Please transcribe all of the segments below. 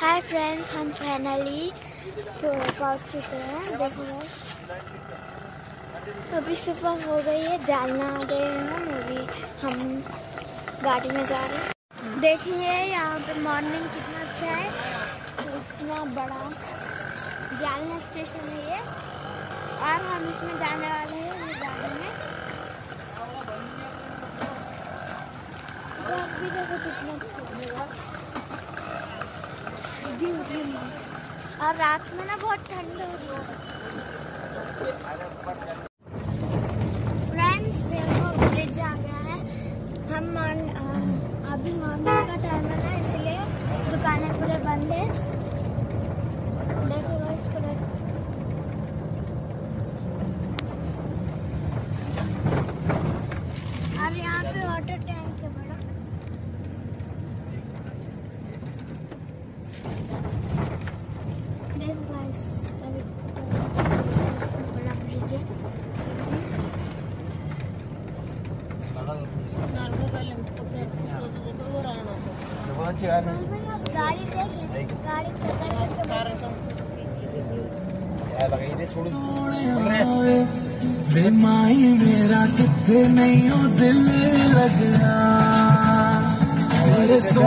Hi friends हम finally तो पहुँच चुके हैं देखो अभी सुबह हो गई है जालना आ गए हैं अभी हम गाड़ी में जा रहे हैं। देखिए, यहाँ पे मॉर्निंग कितना अच्छा है। इतना बड़ा जालना स्टेशन है ये। और हम इसमें जाने वाले हैं ये गाड़ी में। तो अभी देखो कितना अच्छा सर्दी हो रही है। और रात में ना बहुत ठंड हो रही है। फ्रेंड्स देखो ब्रिज आ गया है। हम मान अभी मॉर्निंग का टाइम है ना, इसलिए दुकानें पूरे बंद है देखो guys, पूरा और यहाँ पे वाटर टैंक है बड़ा देखो guys, अभी बड़ा ब्रिज है गाड़ी देख बेमाई मेरा कितने नहीं हो दिल लगना गाने सो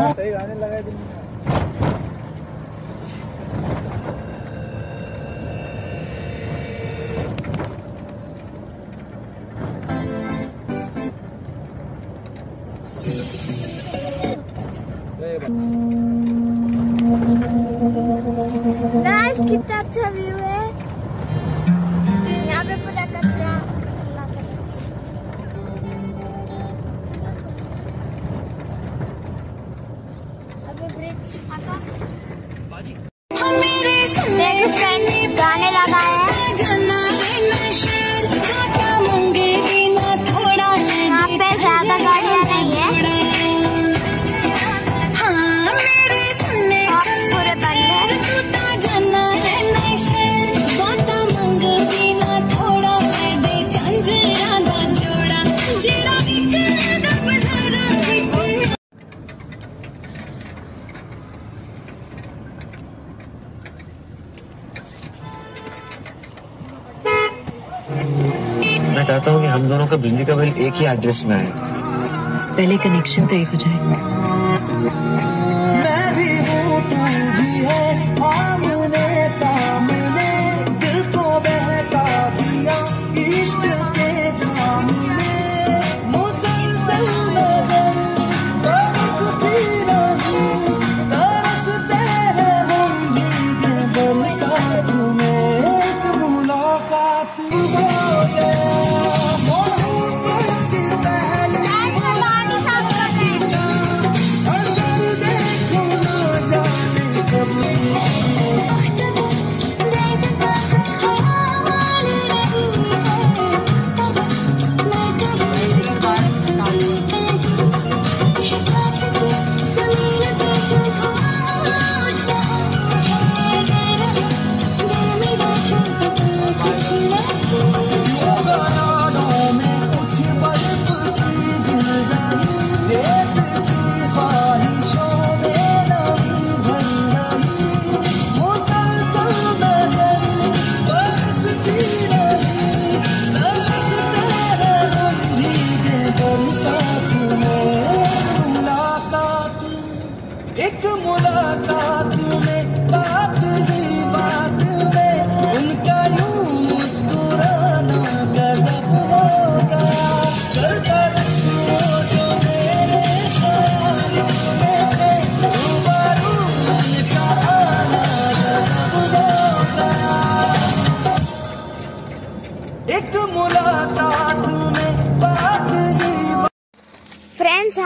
गाइस कितना अच्छा मैं चाहता हूँ कि हम दोनों का बिजली का बिल एक ही एड्रेस में आए। पहले कनेक्शन तो एक हो जाए।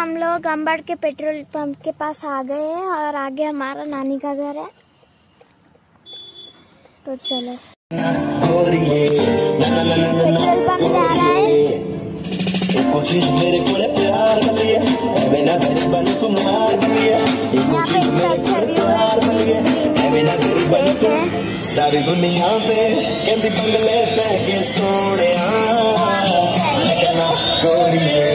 हम लोग अंबड़ के पेट्रोल पंप के पास आ गए हैं और आगे हमारा नानी का घर है। तो चलो। पेट्रोल पंप आ रहा है। कुछ मेरे को प्यार घर बन यहाँ पे इतना अच्छा व्यू है। है। सारी दुनिया पे कहती बंगले पे के सोने कहना गोरिए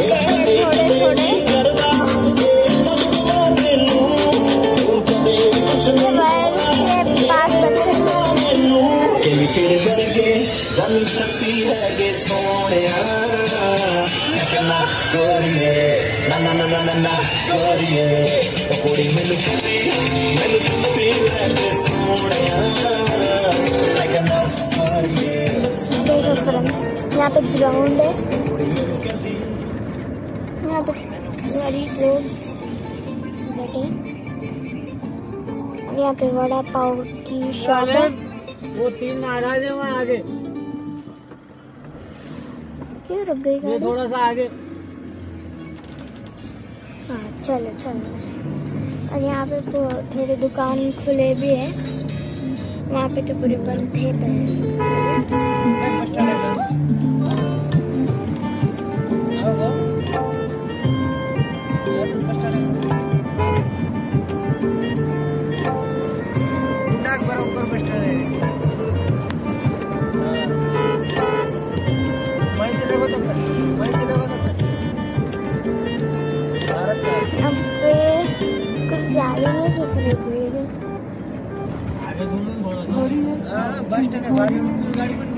बन सकती है ये सोने ना ना ना ना ना ना कुड़ी मैनू मैनू है यहाँ पे ग्राउंड है। यहाँ पे सारी लोग बैठे यहाँ पे वड़ा पाव की शॉप है। वो तीन महाराज है वहाँ आगे क्यों रुक गई गाड़ी? थोड़ा सा आगे। हाँ चलो चलो। और यहाँ पे थोड़े दुकान खुले भी है। वहाँ पे तो पूरे बंद थे पहले भीड़ आगे घूमो थोड़ा सा बस स्टैंड है गाड़ी गाड़ी